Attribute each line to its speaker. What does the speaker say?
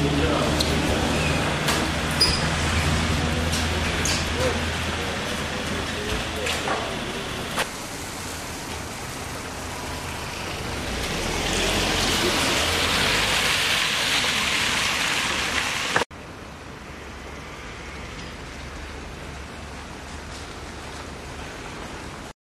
Speaker 1: Yeah.